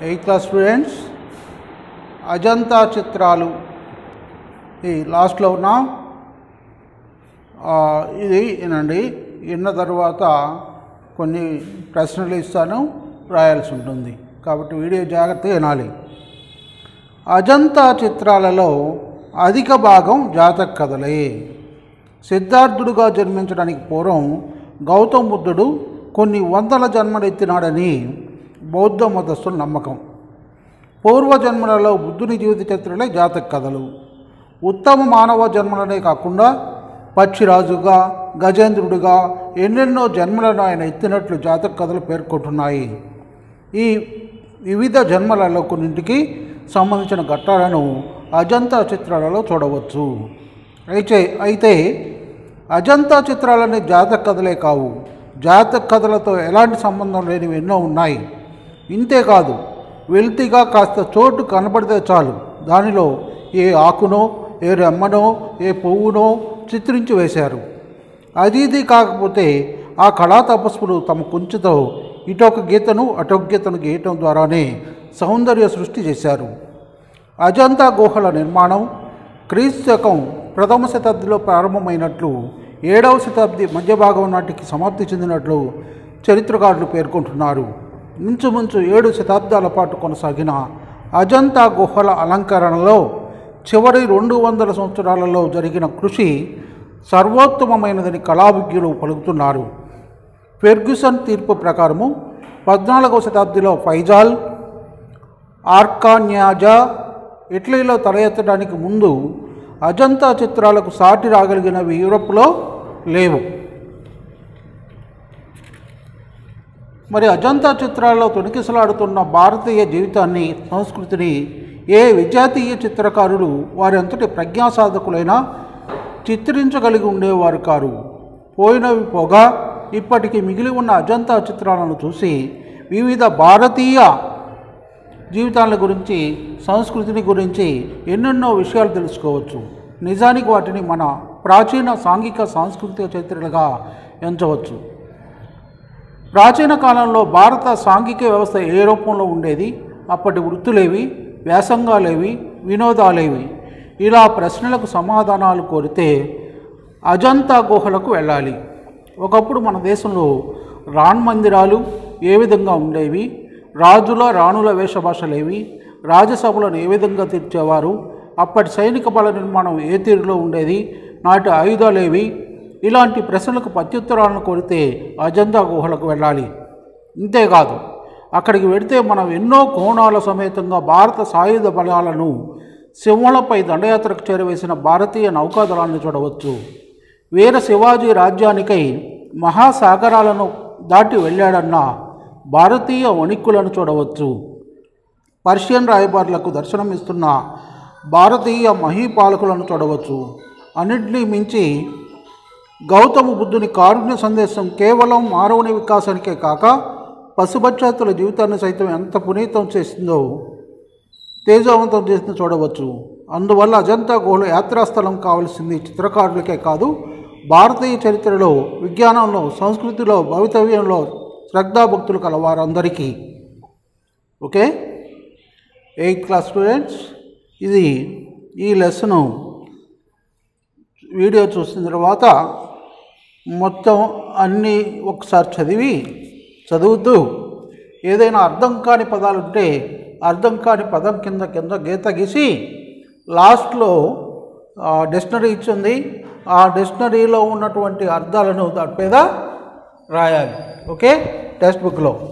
Eighth class students Ajanta చిత్రాలు. ఈ లాస్ట్లో ఉన్న ఇది వినండి. విన్న తర్వాత కొన్ని ప్రశ్నలు ఇస్తాను రాయాల్సి ఉంటుంది. కాబట్టి వీడియో జాగ్రత్తగా వినాలి. అజంతా చిత్రాలలో అధిక భాగం జాతక కథలే. సిద్ధార్థుడుగా జన్మించడానికి పూర్వం గౌతమ బుద్ధుడు కొన్ని వందల జన్మలెత్తినాడని బౌద్ధ మతస్థుల నమ్మకం. పూర్వజన్మలలో బుద్ధుని జీవిత చరిత్రలే జాతక కథలు. ఉత్తమ మానవ జన్మలనే కాకుండా పక్షిరాజుగా గజేంద్రుడిగా ఎన్నెన్నో జన్మలను ఆయన ఎత్తినట్లు జాతక కథలు పేర్కొంటున్నాయి. ఈ వివిధ జన్మలలో కొన్నింటికి సంబంధించిన ఘట్టాలను అజంతా చిత్రాలలో చూడవచ్చు. అయితే అయితే అజంతా చిత్రాలనే జాతక కథలే కావు. జాతక కథలతో ఎలాంటి సంబంధం లేనివి ఎన్నో ఉన్నాయి. ఇంతేకాదు వెల్తిగా కాస్త చోటు కనబడితే చాలు. దానిలో ఏ ఆకునో ఏ రెమ్మనో ఏ పువ్వునో చిత్రించి వేశారు. అది ఇది కాకపోతే ఆ కళా తపస్సులు తమ కుంచుతో ఇటొక గీతను అటొక గీతను గీయటం ద్వారానే సౌందర్య సృష్టి చేశారు. అజంతా గుహల నిర్మాణం క్రీస్తు శకం ప్రథమ శతాబ్దిలో ప్రారంభమైనట్లు ఏడవ శతాబ్ది మధ్య భాగం నాటికి సమాప్తి చెందినట్లు చరిత్రకారులు పేర్కొంటున్నారు. ఇంచుమించు ఏడు శతాబ్దాల పాటు కొనసాగిన అజంతా గుహల అలంకరణలో చివరి రెండు వందల సంవత్సరాలలో జరిగిన కృషి సర్వోత్తమమైనదని కళావిజ్ఞులు పలుకుతున్నారు. ఫెర్గ్యూసన్ తీర్పు ప్రకారము పద్నాలుగవ శతాబ్దిలో ఫైజాల్ ఆర్కాన్యాజా ఇటలీలో తల ఎత్తడానికి ముందు అజంతా చిత్రాలకు సాటి రాగలిగినవి యూరప్లో లేవు. మరి అజంతా చిత్రాల్లో తొణికిసలాడుతున్న భారతీయ జీవితాన్ని సంస్కృతిని ఏ విజాతీయ చిత్రకారులు వారంతటి ప్రజ్ఞాసాధకులైనా చిత్రించగలిగి ఉండేవారు కారు. పోయినవి పోగా ఇప్పటికి మిగిలి ఉన్న అజంతా చిత్రాలను చూసి వివిధ భారతీయ జీవితాల గురించి సంస్కృతిని గురించి ఎన్నెన్నో విషయాలు తెలుసుకోవచ్చు. నిజానికి వాటిని మన ప్రాచీన సాంఘిక సాంస్కృతిక చరిత్రలుగా ఎంచవచ్చు. ప్రాచీన కాలంలో భారత సాంఘిక వ్యవస్థ ఏ రూపంలో ఉండేది? అప్పటి వృత్తులేవి వ్యాసంగాలేవి వినోదాలేవి. ఇలా ప్రశ్నలకు సమాధానాలు కోరితే అజంతా గుహలకు వెళ్ళాలి. ఒకప్పుడు మన దేశంలో రాణ్ మందిరాలు ఏ విధంగా ఉండేవి? రాజుల రాణుల వేషభాషలేవి? రాజసభలను ఏ విధంగా తీర్చేవారు? అప్పటి సైనిక బల నిర్మాణం ఏ తీరులో ఉండేది? నాటి ఆయుధాలేవి? ఇలాంటి ప్రశ్నలకు ప్రత్యుత్తరాలను కోరితే అజంతా గుహలకు వెళ్ళాలి. ఇంతేకాదు అక్కడికి వెడితే మనం ఎన్నో కోణాల సమేతంగా భారత సాయుధ బలాలను సింహలపై దండయాత్రకు చేరవేసిన భారతీయ నౌకాదళాన్ని చూడవచ్చు. వీర శివాజీ రాజ్యానికై మహాసాగరాలను దాటి వెళ్ళాడన్న భారతీయ వణిక్కులను చూడవచ్చు. పర్షియన్ రాయబారులకు దర్శనమిస్తున్న భారతీయ మహీపాలకులను చూడవచ్చు. అన్నింటినీ మించి గౌతమ బుద్ధుని కారుణ్య సందేశం కేవలం మానవుని వికాసానికే కాక పశుపక్షాతుల జీవితాన్ని సైతం ఎంత పునీతం చేసిందో తేజవంతం చేసిందో చూడవచ్చు. అందువల్ల అజంతా గుహలు యాత్రాస్థలం కావలసింది చిత్రకారులకే కాదు భారతీయ చరిత్రలో విజ్ఞానంలో సంస్కృతిలో భవితవ్యంలో శ్రద్ధాభక్తులు కలవారందరికీ. ఓకే? ఎయిత్ క్లాస్ స్టూడెంట్స్ ఇది ఈ లెసను వీడియో చూసిన తర్వాత మొత్తం అన్నీ ఒకసారి చదివి చదువుతూ ఏదైనా అర్థం కాని పదాలు ఉంటే అర్థం కాని పదం కింద కింద గీత గీసి లాస్ట్లో డిక్షనరీ ఇచ్చింది. ఆ డిక్షనరీలో ఉన్నటువంటి అర్థాలను దాని మీద రాయాలి. ఓకే? టెక్స్ట్ బుక్లో.